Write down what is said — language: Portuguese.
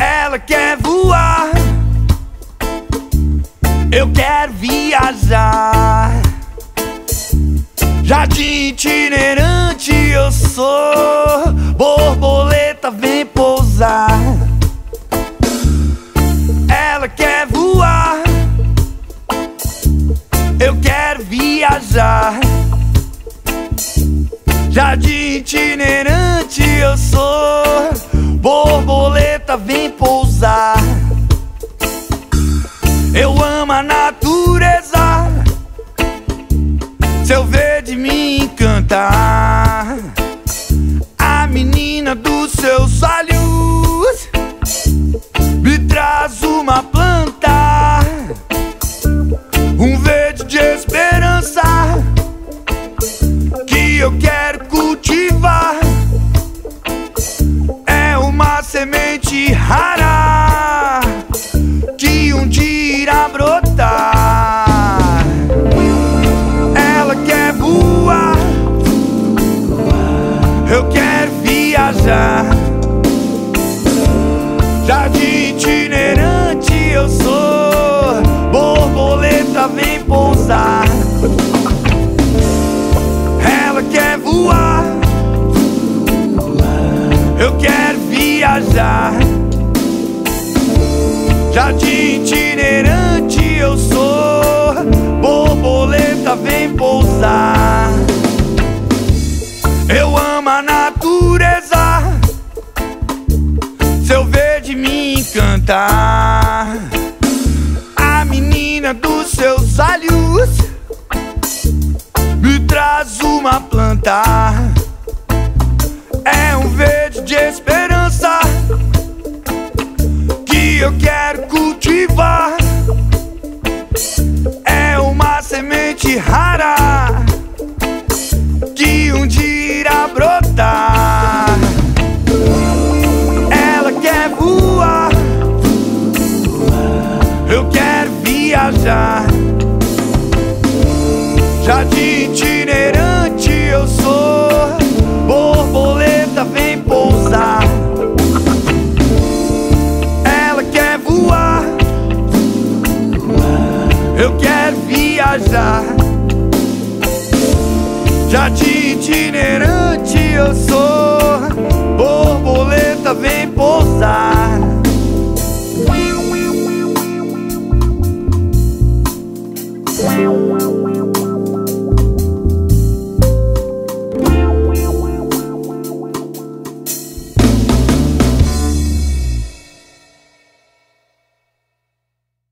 Ela quer voar, eu quero viajar. Jardim itinerante eu sou, viajar. Jardim itinerante eu sou, borboleta vem pousar. Eu amo a natureza, seu verde me encanta. A menina dos seus olhos me traz uma planta, um verde de esperança rara que um dia irá brotar. Ela quer voar, eu quero viajar. Jardim itinerante eu sou, borboleta vem pousar. Viajar. Jardim itinerante eu sou, borboleta vem pousar. Eu amo a natureza, seu verde me encanta. A menina dos seus olhos me traz uma planta. Eu quero cultivar. É uma semente rara que um dia irá brotar. Ela quer voar, eu quero viajar. Jardim itinerante eu sou, Jardim itinerante eu sou, borboleta vem pousar.